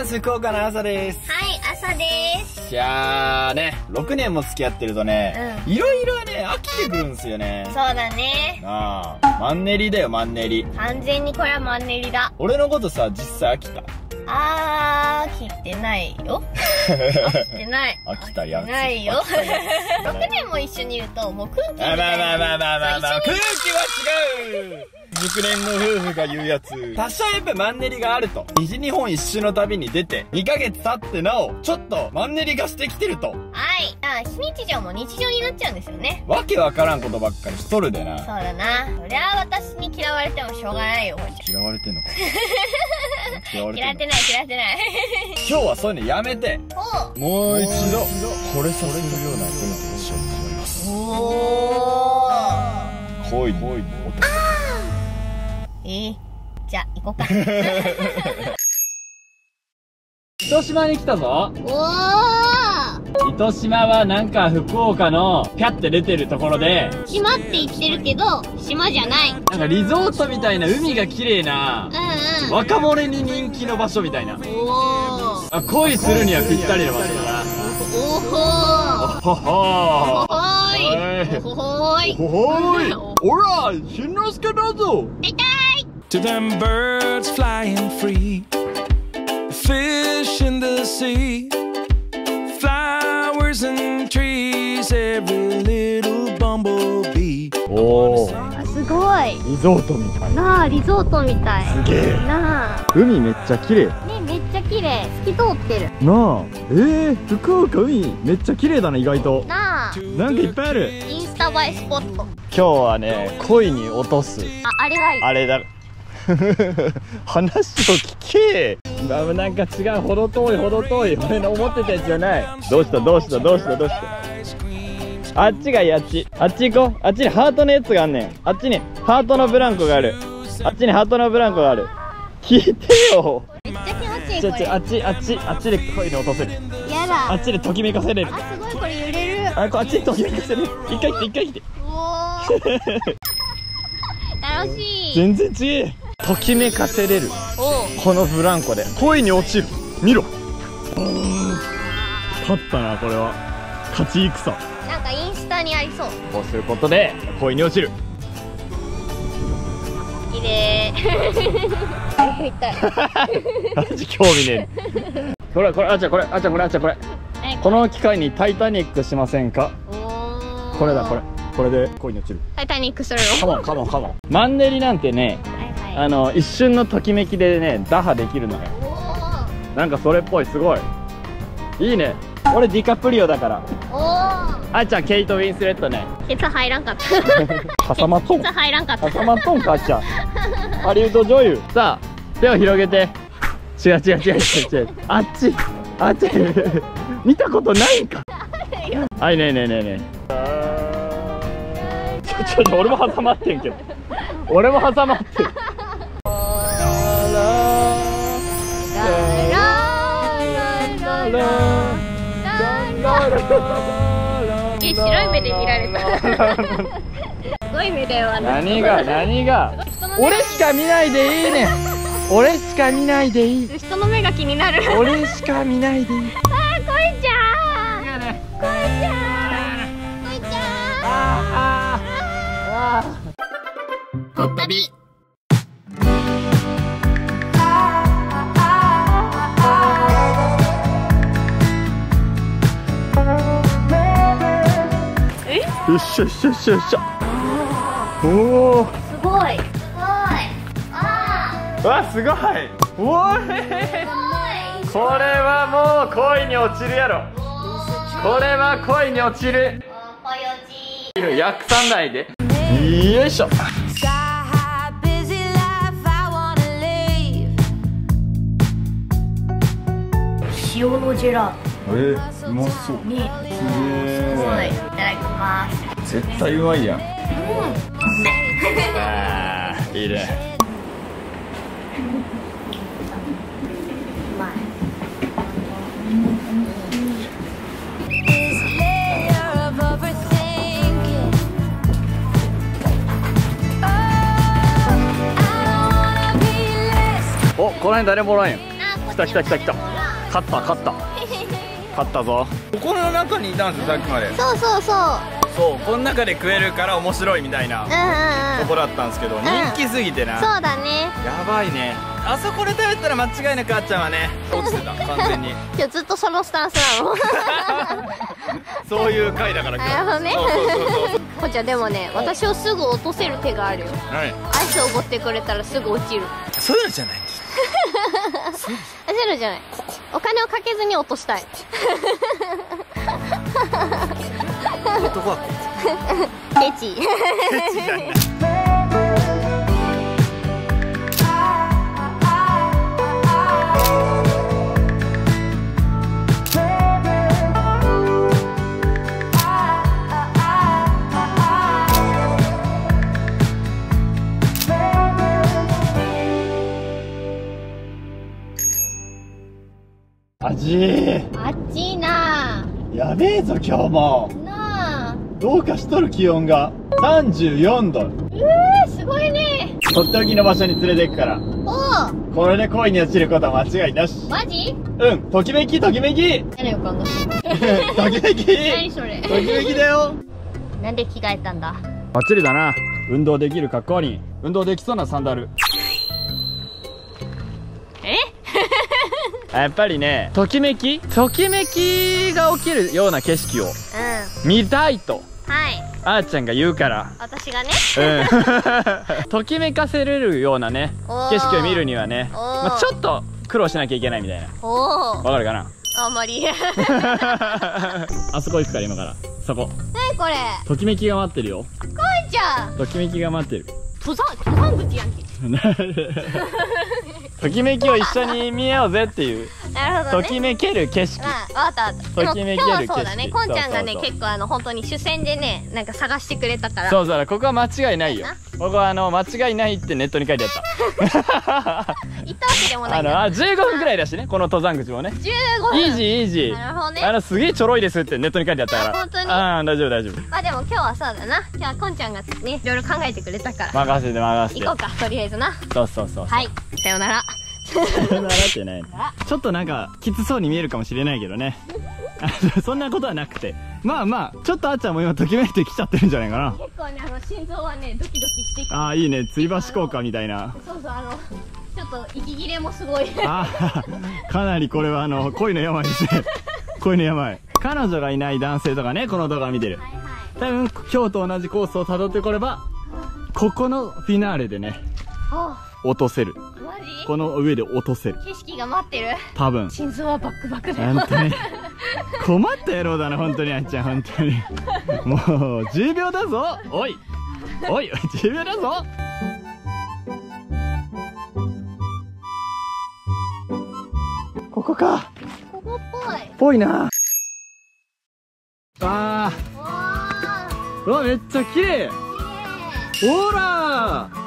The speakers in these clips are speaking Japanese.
ます福岡の朝ですはい、朝です。いやーね6年も付き合ってるとね、いろいろね飽きてくるんすよねそうだね。なあマンネリだよマンネリ完全にこれはマンネリだ。俺のことさ実際飽きた？あー、切ってないよ。飽きてない。飽きたやつないよ飽きたやつ。6年も一緒にいると、もう空気みたあいな。まあまあまあまあまあまあ空気は違う熟年の夫婦が言うやつ多少やっぱマンネリがあると西日本一周の旅に出て2ヶ月経ってなおちょっとマンネリがしてきてるとはい。あ、非日常も日常になっちゃうんですよね。わけわからんことばっかりしとるでなそうだな。そりゃ私に嫌われてもしょうがないよ、ほいち嫌われてんのか 嫌わ。れてんの嫌われてない、嫌われてない。今日はそういうのやめておもう一度惚れさせるような文章にしようと思いますおー。恋に落とすえー、じゃあ、行こうか。糸島に来たぞおー。糸島はなんか福岡のピャって出てるところで。島って言ってるけど、島じゃない。うんなんかリゾートみたいな海が綺麗なうん。若者に人気の場所みたいな。おー。あ恋するにはぴったりの場所だな。おほー。ほほおほーい。ーい。おほーい。ほほーい。おらしんのすけどうぞ To them birds flying free, fish in the sea, flowers and trees, every little bumblebee. おおあ、すごい。リゾートみたいなあ、リゾートみたい。すげえなあ。海めっちゃ綺麗ね、めっちゃ綺麗。透き通ってる。なあえー、福岡海めっちゃ綺麗だな意外となあ。なんかいっぱいあるインスタ映えスポット。今日はね恋に落とすあ、あれがいい。あれだ 話を聞け。あなんか違う。ほど遠いほど遠い。俺の思ってたやつじゃない。どうしたどうしたどうしたどうした。あっちがいいあっち。あっち行こう。あっちにハートのやつがあんねん。あっちにハートのブランコがある。あっちにハートのブランコがある。聞いてよ。めっちゃ気持ちいい、これ。あっちあっちあっちで恋に落とせる。やだ。あっちでときめかせれる。あ、すごい、これ揺れる。あこあっちでときめかせれる。一回来て一回来て。おー。楽しい。全然違えときめかせれる。おこのブランコで。恋に落ちる。見ろ。勝ったなこれは。勝ち戦。なんかインスタにありそう。こうすることで恋に落ちる。綺麗。みたい。マジ興味ねえこれこれあっちゃんこれあっちゃんこれあっちゃんこれ。えこの機会にタイタニックしませんか？これだこれ。これで恋に落ちる。タイタニックするカモンカモンカモン。マンネリなんてねの。あの一瞬のときめきでね打破できるのよ。なんかそれっぽいすごい。いいね。俺ディカプリオだから。あっちゃんケイト・ウィンスレットね。ケツ入らんかった。挟まっとん。ケツ入らんかった。挟まっとんかあっちゃん。ハリウッド女優。さあ手を広げて。違う違う違う違う違う。あっち。あっち。見たことないんか。はいねえねえねえねえちょちょっと俺も挟まってんけど。俺も挟まってるえ、白い目で見られた。すごい目だよ、あの人何が何が俺しか見ないでいいねん俺しか見ないでいい人の目が気になる。俺しか見ないでいいあー、こいちゃん。こいちゃん。こいちゃん。こったび。よっしゃよっしゃよっしゃよっしゃ。おおすごい。すごい。あわすごい。おいー、すごい。これはもう恋に落ちるやろ。これは恋に落ちる。およじ。訳さないでよいしょ。のジェラー。えー、うまそう。トに、すすごい。げいただきます。絶対うまいやん。あーいいい。Oh, less おこの辺誰もおらんやん。あ、こ来た来た来た来た。勝った勝った。勝ったぞ。ここの中にいたんですよさっきまで。そうそうそうそうこの中で食えるから面白いみたいなうんうんうん。ところだったんですけど、人気すぎてな。そうだね。やばいね。あそこで食べたら間違いなくあっちゃんはね落ちてた。完全に。今日ずっとそのスタンスなの。そういう回だから今日なるほどね。こっちゃんでもね私をすぐ落とせる手があるよ。はい。アイスをおごってくれたらすぐ落ちる。そういうのじゃない。んですあそういうのじゃない。お金をかけずに落としたい 男はこケチ。っちじゃない味あっちいなやべえ。ぞ今日もどうかしとる気温が。34度。えー、すごいね。とっておきの場所に連れて行くから。おおこれで恋に落ちることは間違いなし。マジ？うん。ときめきときめき。何を考ときめき。え何それ？ときめきだよ。なんで着替えたんだ？バッチリだな。運動できる格好に。運動できそうなサンダル。え？やっぱりねときめき？ときめきが起きるような景色をうん。見たいとはい。あーちゃんが言うから。私がね。うん。ときめかせれるようなね景色を見るにはね、まあ、ちょっと苦労しなきゃいけないみたいな。わかるかな？あんまり。あそこ行くから今から。そこ。何これ？ときめきが待ってるよ。こいちゃん。ときめきが待ってる。登山登山口やんけ。ときめきを一緒に見ようぜっていうなるほどねときめける景色うん、わかったわかった。ときめけるでも今日はそうだね。景色こんちゃんがね、結構あの、本当に主戦でね、なんか探してくれたから。そうそうここは間違いないよなここはあの間違いないってネットに書いてあった行ったわけでもない。あのあ15分くらいだしねこの登山口もね15分。イージーイージーなるほどねあのすげえちょろいですってネットに書いてあったからあ本当にああ大丈夫大丈夫まあでも今日はそうだな。今日はこんちゃんがね、いろいろ考えてくれたから。任せて任せて行こうか、とりあえずな。そうそうそうはい。さようなら。習ってない。ちょっとなんかきつそうに見えるかもしれないけどね。あ そんなことはなくて。まあまあちょっとあっちゃんも今ときめいてきちゃってるんじゃないかな。結構ね、あの、心臓はね、ドキドキしてきて。ああいいね。吊り橋効果みたいな。そうそう、あの、ちょっと息切れもすごい。ああかなりこれはあの恋の病ですね。恋の病。彼女がいない男性とかねこの動画を見てる。はいはい。多分今日と同じコースをたどってこればここのフィナーレでね。あ、落とせる。マジ？この上で落とせる。景色が待ってる。多分。心臓はバックバックだよ。本当に。困った野郎だな本当にあっちゃん本当に。もう10秒だぞ。おい。おい10秒だぞ。ここか。ここっぽい。ぽいな。あ。わー。うわめっちゃ綺麗。ー、綺麗。ほら。わ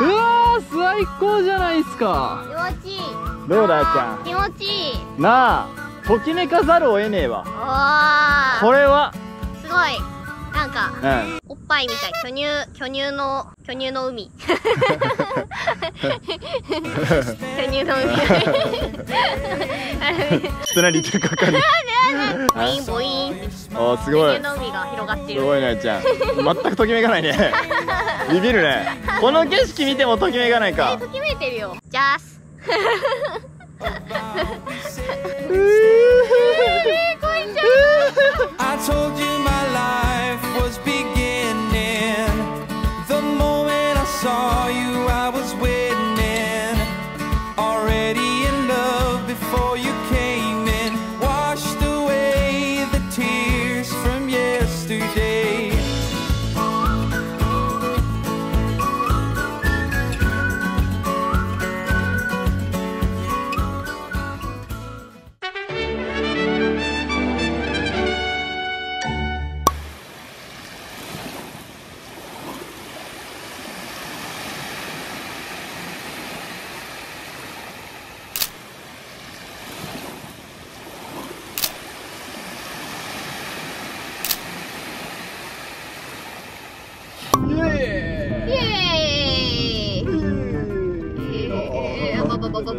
うー。わー最高じゃないっすか気持ちいい。どうだちゃん気持ちいい。なあときめかざるを得ねえわ。これは？すごい。なんか、うんおっぱいみたい。巨乳、巨乳の、巨乳の海。巨乳の海。ちょっと何言ってるか分かんないボインボイン。すごい。の海が広がってする。ごいねあっちゃん。全くときめかないね。ビビるね。この景色見てもときめかないか。ときめいてるよ。ジャス。I told you my life was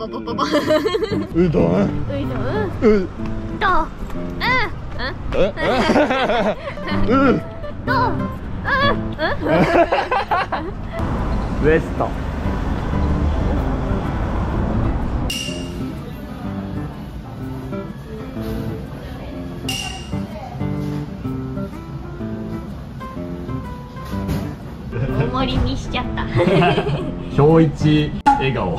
ポポポポうどん。うどん。うとうん。うん。ううとうん。うん。ウエスト大盛りにしちゃった小一笑顔。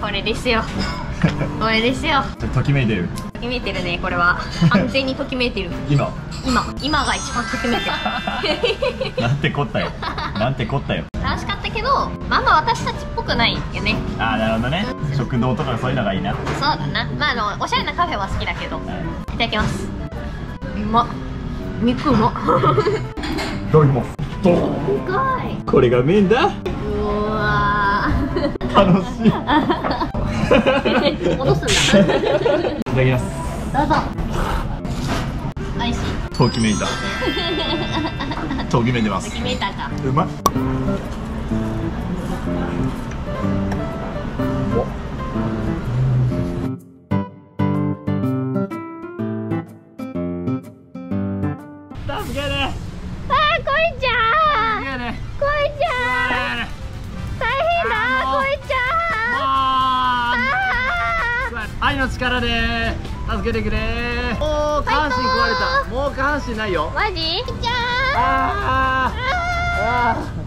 これですよ。これですよ。ときめいてる。ときめいてるねこれは。完全にときめいてる。今。今。今が一番ときめいてる。なんてこったよ。なんてこったよ。楽しかったけどまあまあ私たちっぽくないよね。ああなるほどね。食堂とかそういうのがいいな、はそうだな。まああのおしゃれなカフェは好きだけど。い。い、ただきます。うまっ肉うまっどうも。すごい。これが麺だ。うわ楽しい。すんだ。ただきます。どうぞ。おいしいときめいたときめいてます。ときめいたか。うまいちゃん。助けてこいちゃん。大変だこいちゃん。あ愛の力で助けてくれ。もう下半身壊れた。もう下半身ないよ。ーマジ？あー。あー。あー